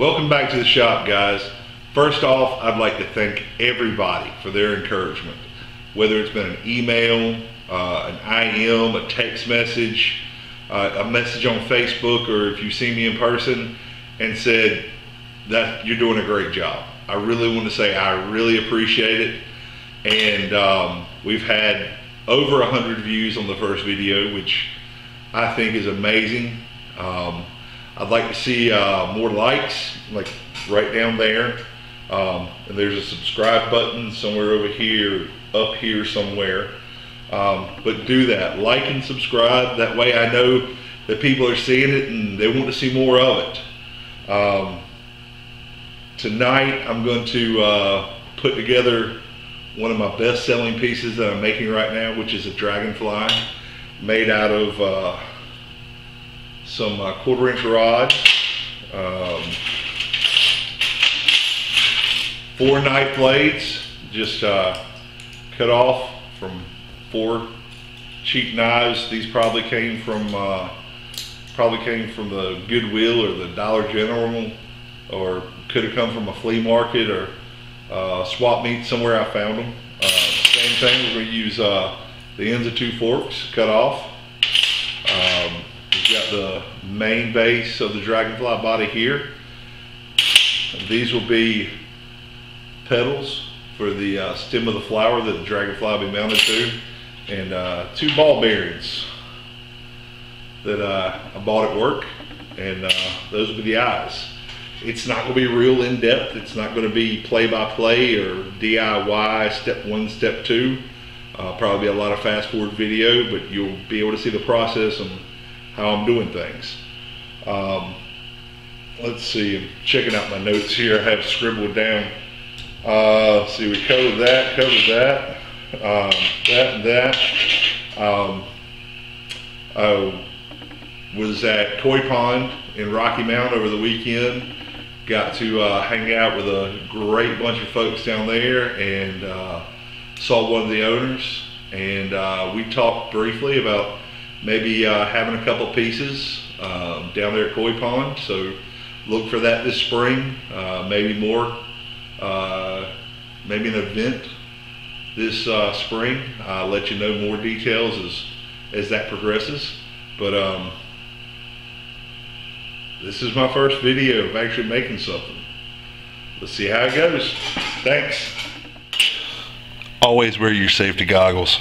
Welcome back to the shop, guys. First off, I'd like to thank everybody for their encouragement. Whether it's been an email, uh, an IM, a text message, uh, a message on Facebook, or if you see me in person and said that you're doing a great job. I really want to say I really appreciate it. And um, we've had over 100 views on the first video, which I think is amazing. Um, I'd like to see uh, more likes, like right down there. Um, and there's a subscribe button somewhere over here, up here somewhere. Um, but do that, like and subscribe. That way I know that people are seeing it and they want to see more of it. Um, tonight I'm going to uh, put together one of my best selling pieces that I'm making right now, which is a dragonfly made out of uh, some uh, quarter inch rod, um, four knife blades, just uh, cut off from four cheap knives. These probably came from uh, probably came from the Goodwill or the Dollar General, or could have come from a flea market or uh, swap meet somewhere I found them. Uh, same thing. We're to use uh, the ends of two forks cut off. Main base of the dragonfly body here. And these will be petals for the uh, stem of the flower that the dragonfly will be mounted to. And uh, two ball bearings that uh, I bought at work. And uh, those will be the eyes. It's not going to be real in depth. It's not going to be play by play or DIY step one, step two. Uh, probably be a lot of fast forward video, but you'll be able to see the process and how I'm doing things. Um, let's see, I'm checking out my notes here. I have scribbled down. Uh, see, we covered that, covered that, um, that and that. Um, I was at Koi Pond in Rocky Mount over the weekend. Got to uh, hang out with a great bunch of folks down there and uh, saw one of the owners. And uh, we talked briefly about maybe uh, having a couple pieces um, down there at Koi Pond. So look for that this spring. Uh, maybe more, uh, maybe an event this uh, spring. I'll let you know more details as as that progresses. But um, this is my first video of actually making something. Let's see how it goes. Thanks. Always wear your safety goggles.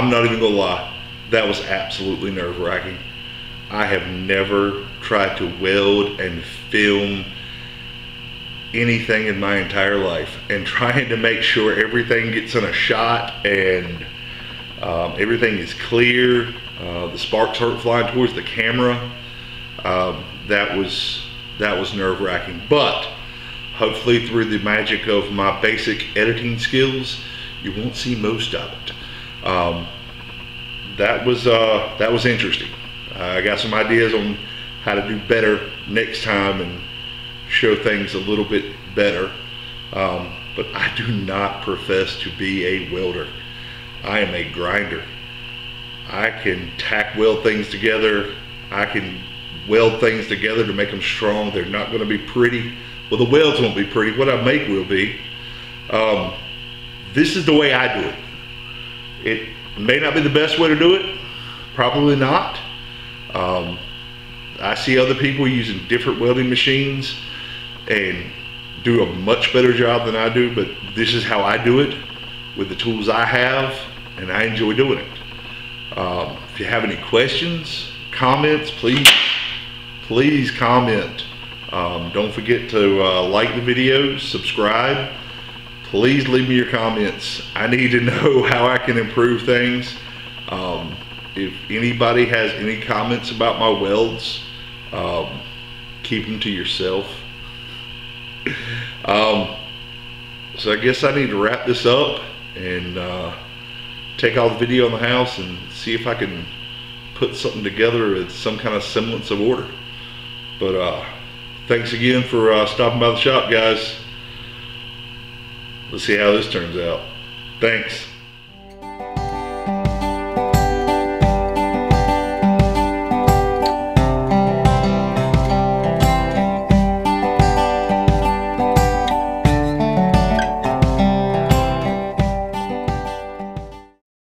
I'm not even gonna lie, that was absolutely nerve wracking. I have never tried to weld and film anything in my entire life and trying to make sure everything gets in a shot and um, everything is clear. Uh, the sparks aren't flying towards the camera. Um, that was that was nerve wracking. But hopefully, through the magic of my basic editing skills, you won't see most of it. Um, that was uh, that was interesting. I got some ideas on how to do better next time and show things a little bit better. Um, but I do not profess to be a welder. I am a grinder. I can tack weld things together. I can weld things together to make them strong. They're not going to be pretty. Well, the welds won't be pretty. What I make will be. Um, this is the way I do it. It may not be the best way to do it. Probably not. Um, I see other people using different welding machines and do a much better job than I do, but this is how I do it with the tools I have, and I enjoy doing it. Um, if you have any questions, comments, please, please comment. Um, don't forget to uh, like the video, subscribe. Please leave me your comments. I need to know how I can improve things. Um, if anybody has any comments about my welds, um, keep them to yourself. um, so I guess I need to wrap this up and uh, take all the video in the house and see if I can put something together with some kind of semblance of order. But uh, thanks again for uh, stopping by the shop, guys. Let's see how this turns out. Thanks.